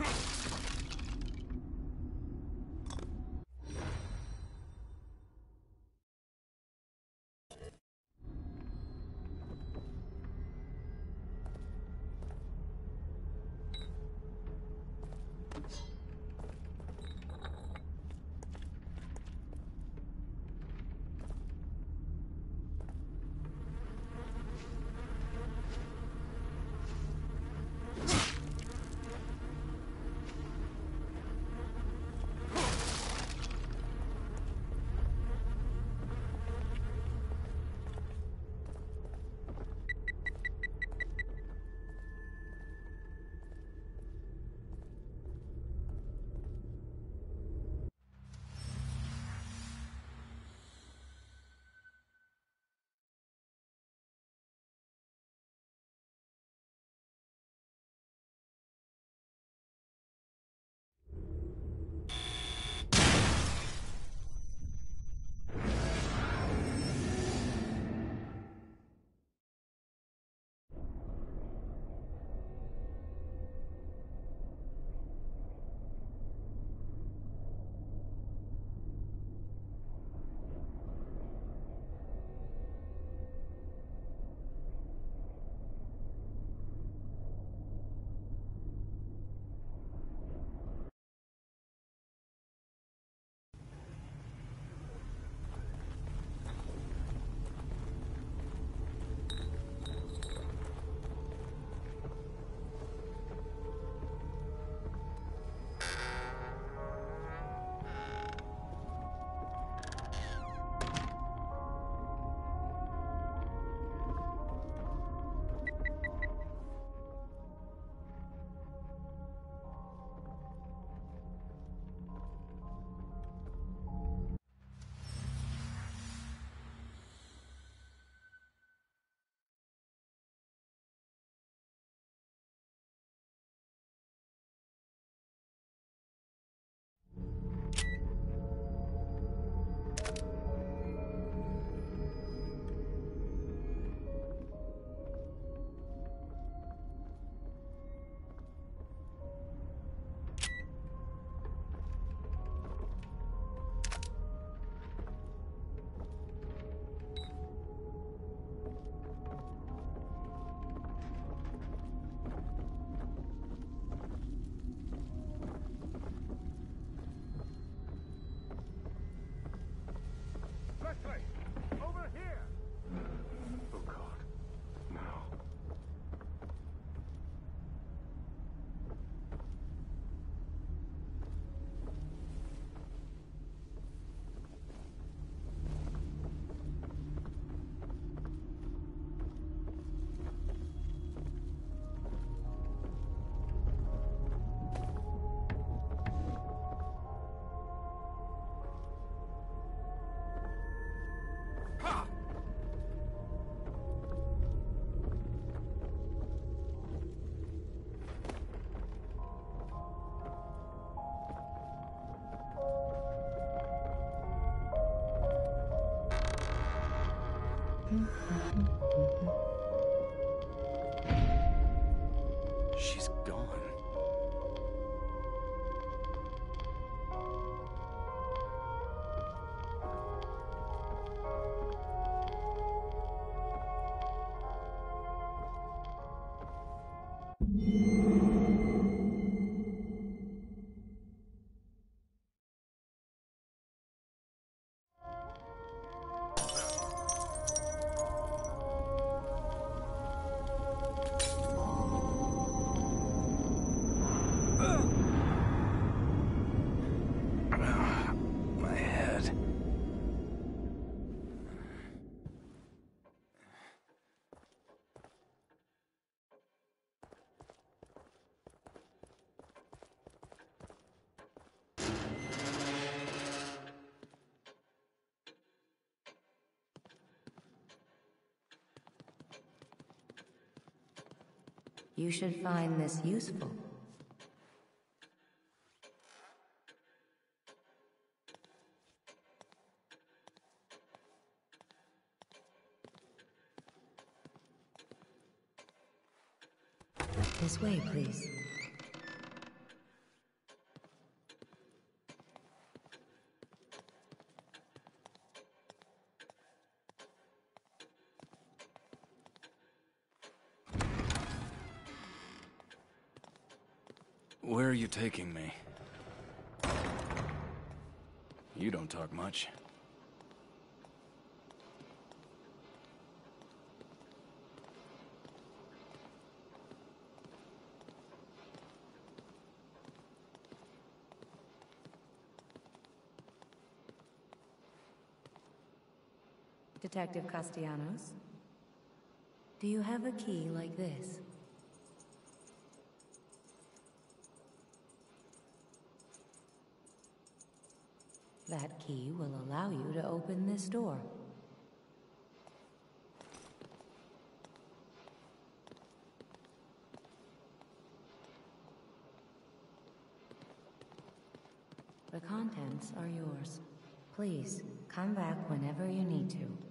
Ha! You should find this useful. This way, please. Where are you taking me? You don't talk much. Detective Castellanos? Do you have a key like this? That key will allow you to open this door. The contents are yours. Please, come back whenever you need to.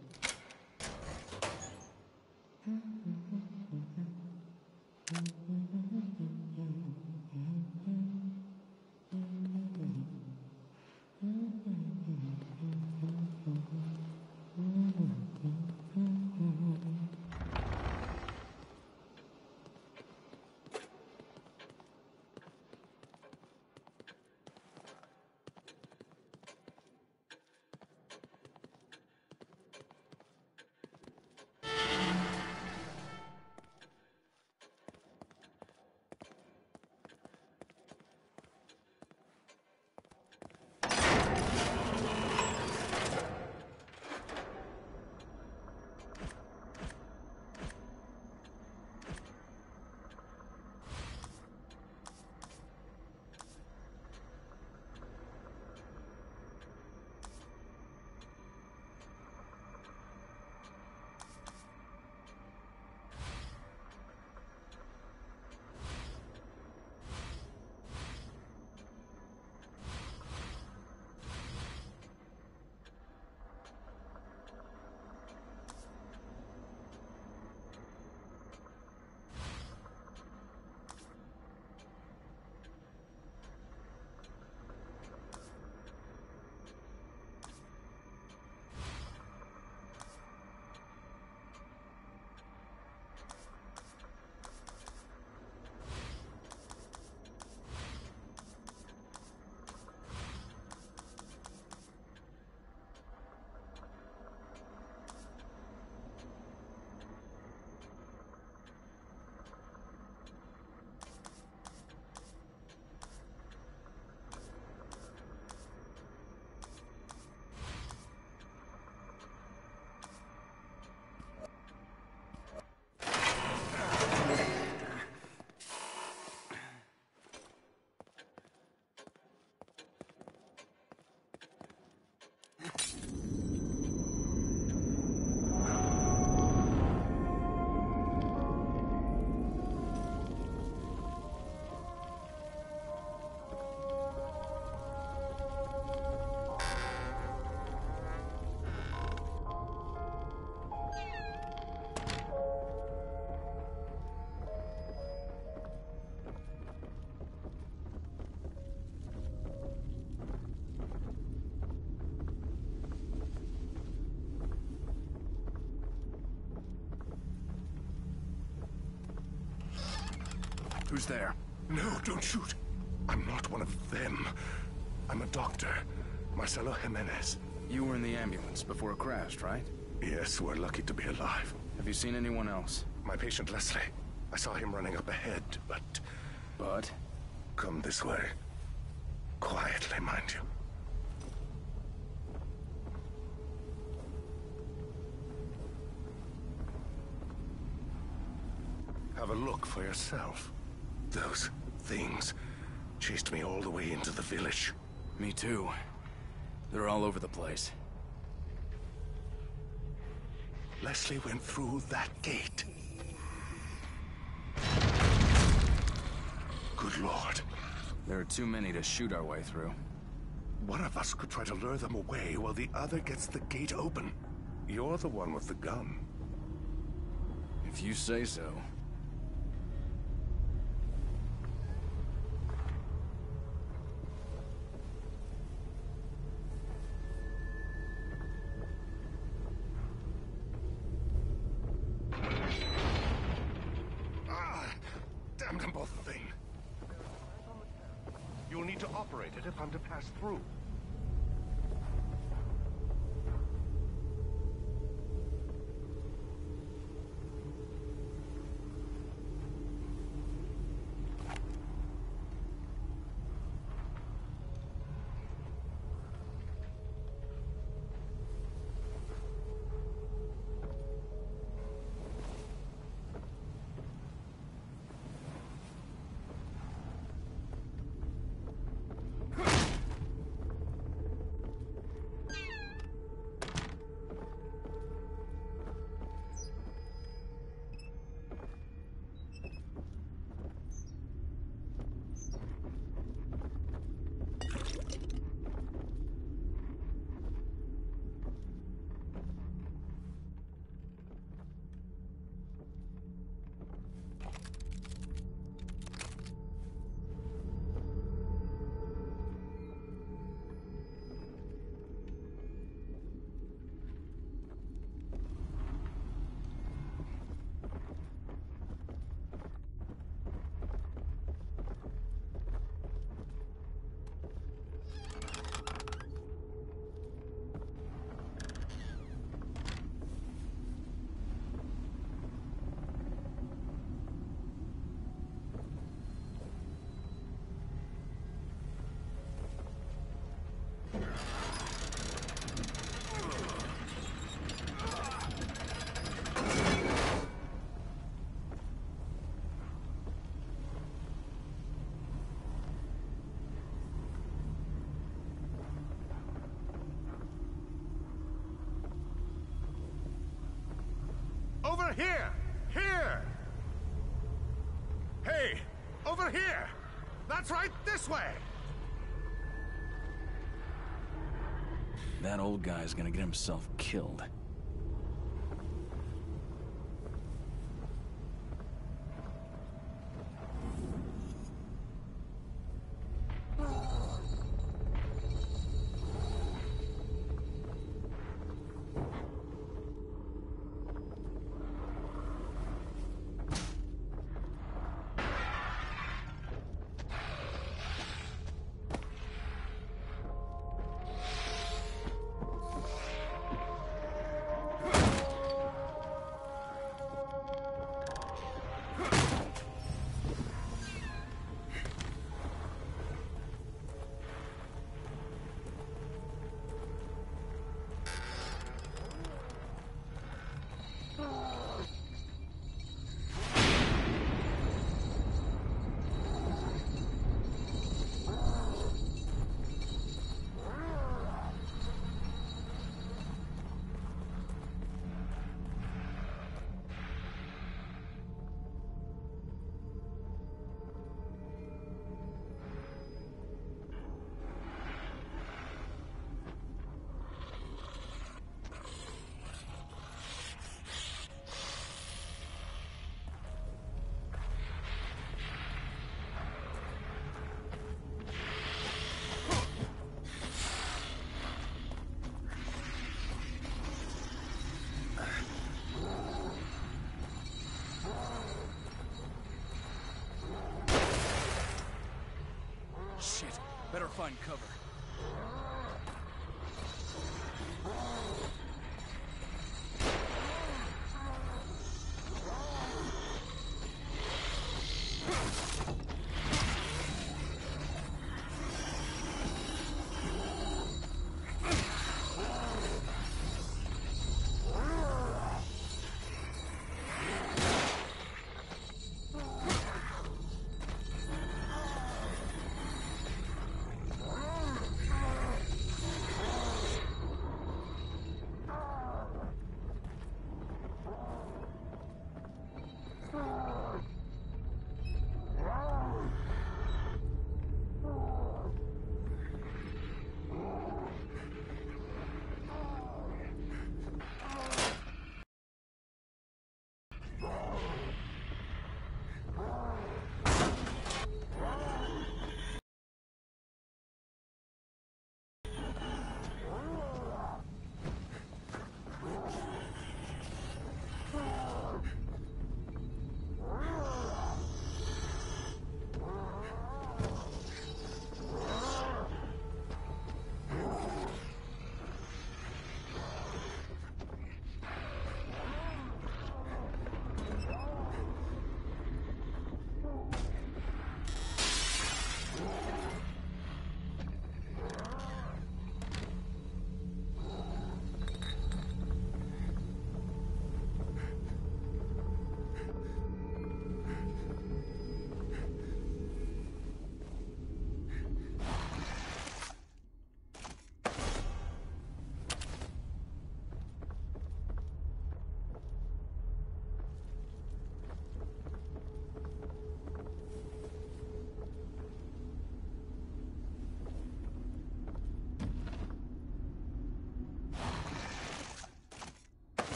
Who's there? No, don't shoot. I'm not one of them. I'm a doctor. Marcelo Jimenez. You were in the ambulance before it crashed, right? Yes, we're lucky to be alive. Have you seen anyone else? My patient Leslie. I saw him running up ahead, but... But? Come this way. Quietly, mind you. Have a look for yourself. Those things chased me all the way into the village. Me too. They're all over the place. Leslie went through that gate. Good lord. There are too many to shoot our way through. One of us could try to lure them away while the other gets the gate open. You're the one with the gun. If you say so. Here! Here! Hey! Over here! That's right, this way! That old guy's gonna get himself killed. Better find cover.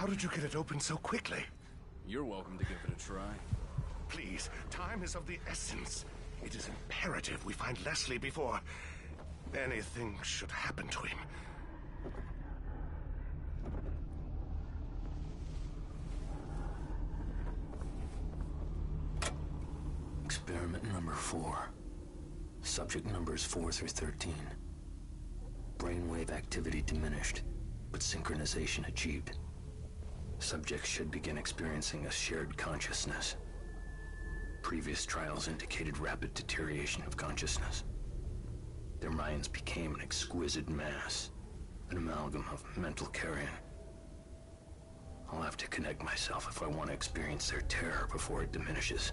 How did you get it open so quickly? You're welcome to give it a try. Please, time is of the essence. It is imperative we find Leslie before anything should happen to him. Experiment number four. Subject numbers 4 through 13. Brainwave activity diminished, but synchronization achieved. Subjects should begin experiencing a shared consciousness. Previous trials indicated rapid deterioration of consciousness. Their minds became an exquisite mass, an amalgam of mental carrion. I'll have to connect myself if I want to experience their terror before it diminishes.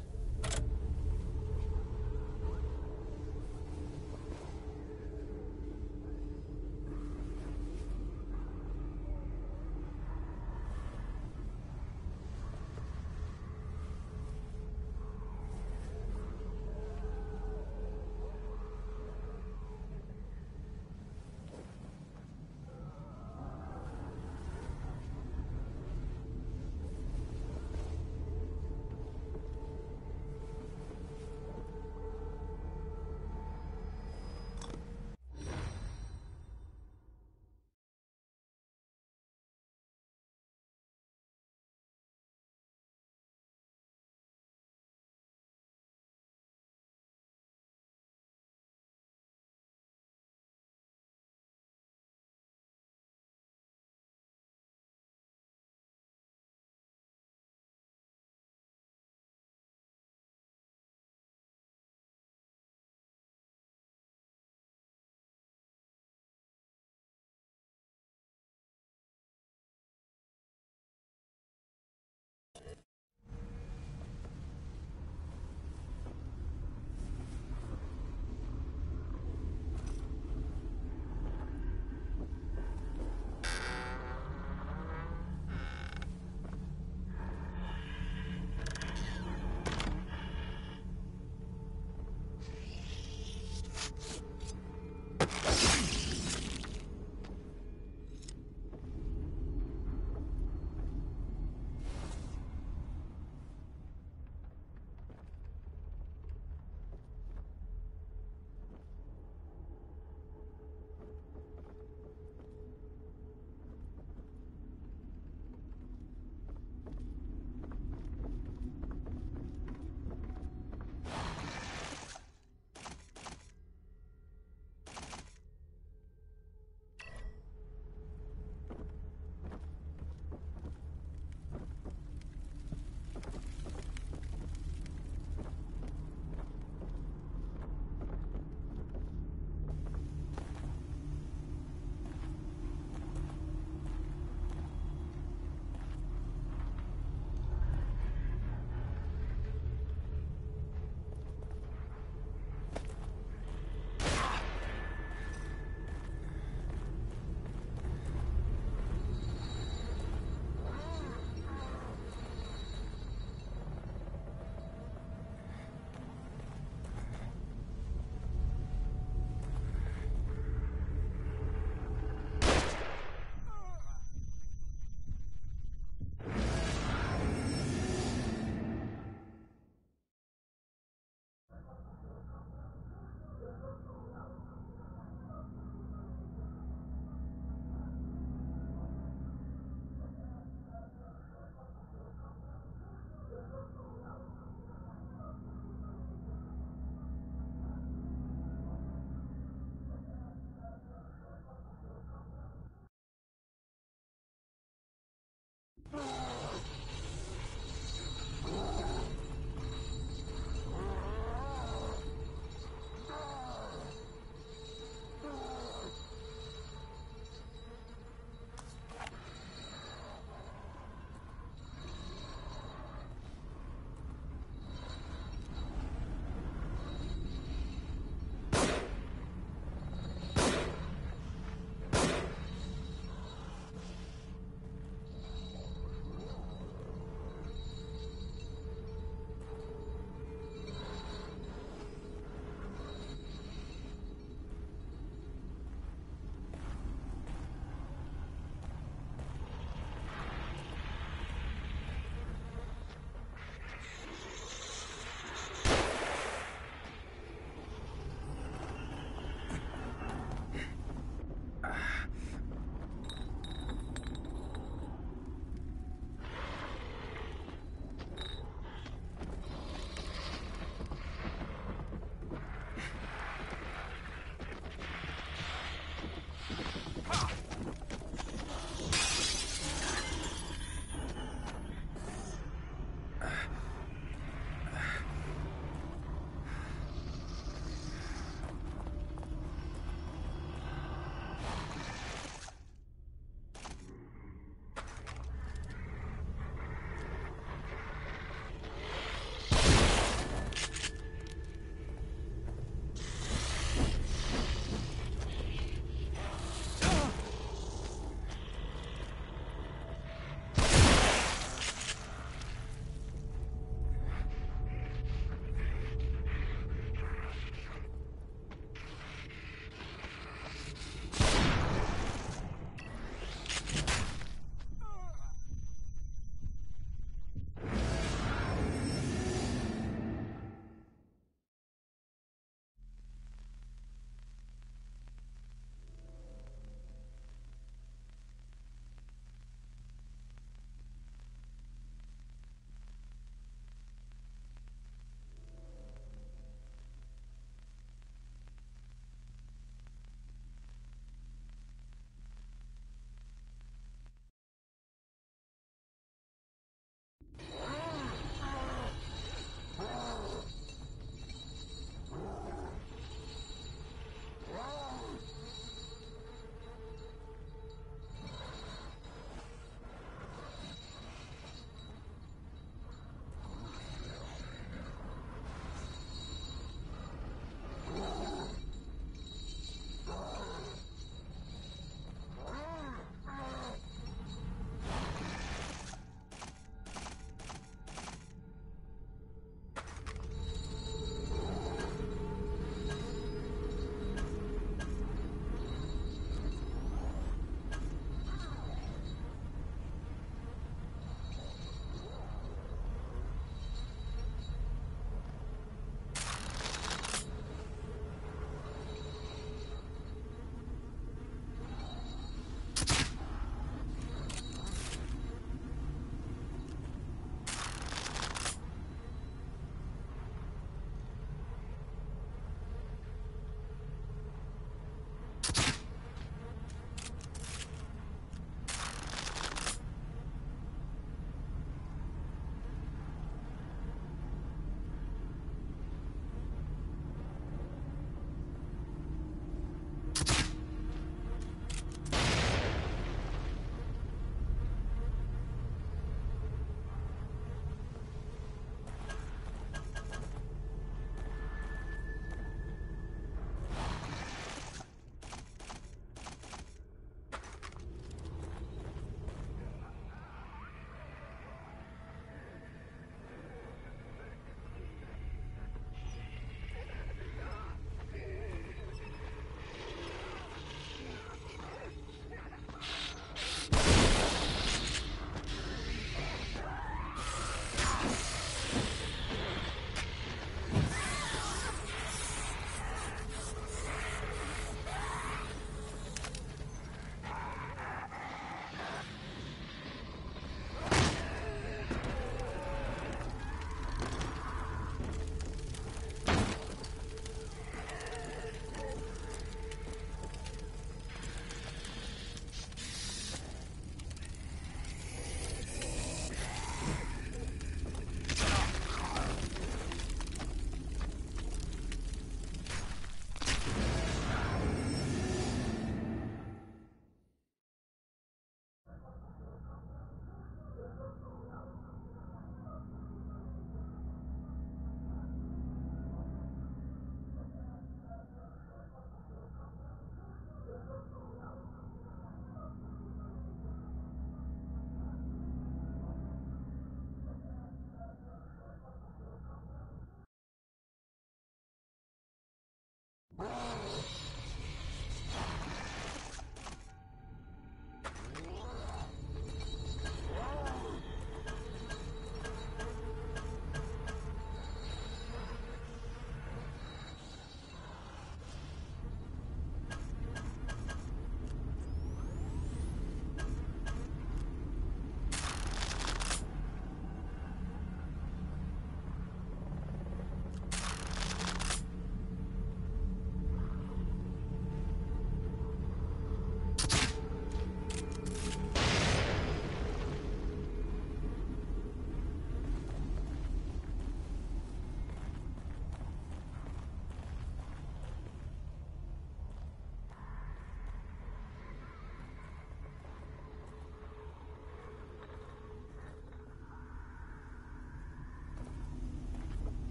Oh.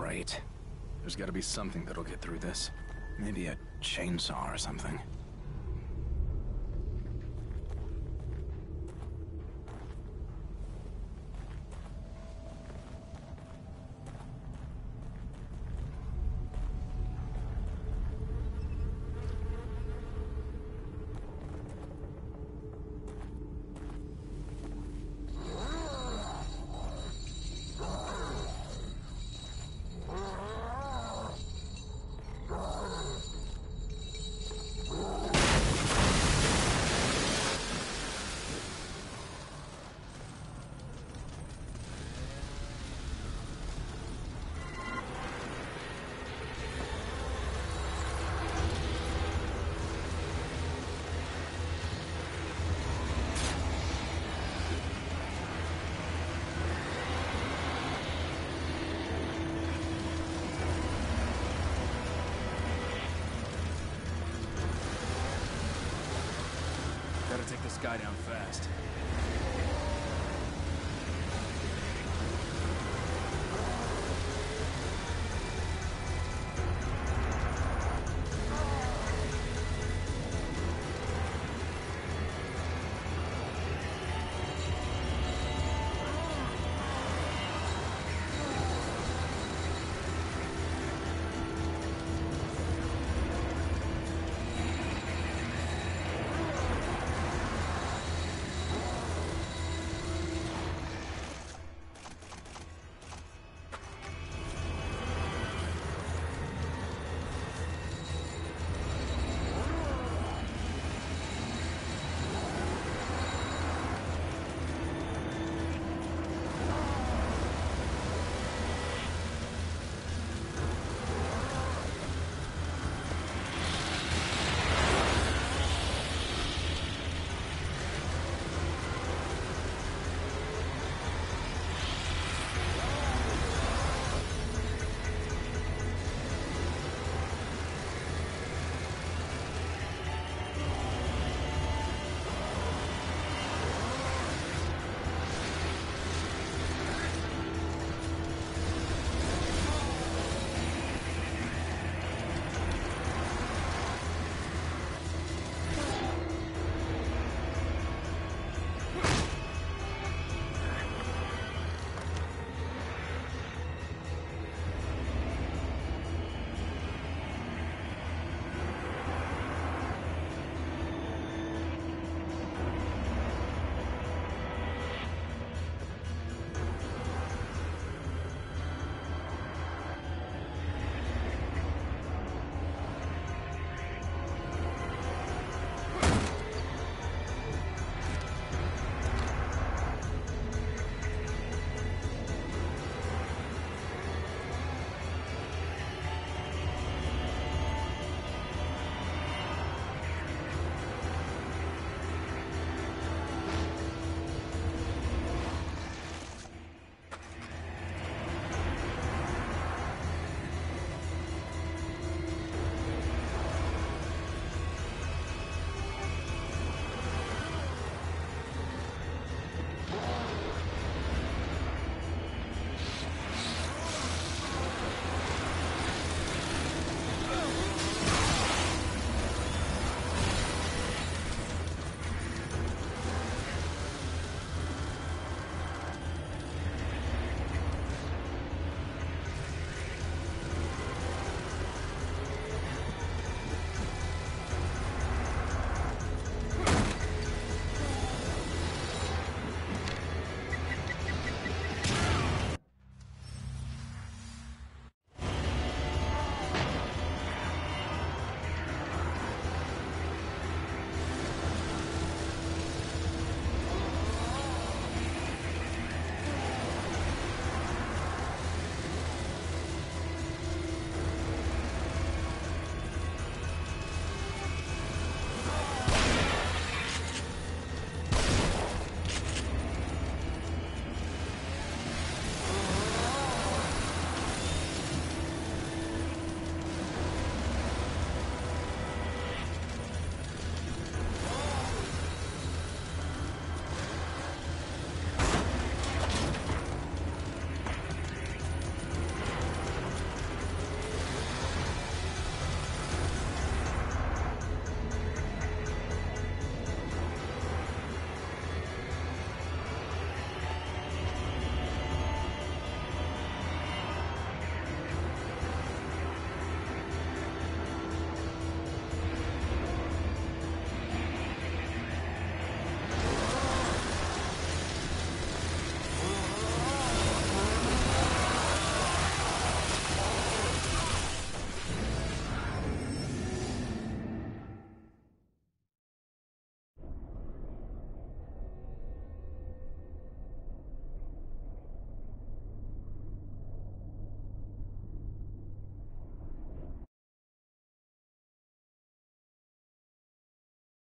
Great. There's gotta be something that'll get through this. Maybe a chainsaw or something. This guy down fast.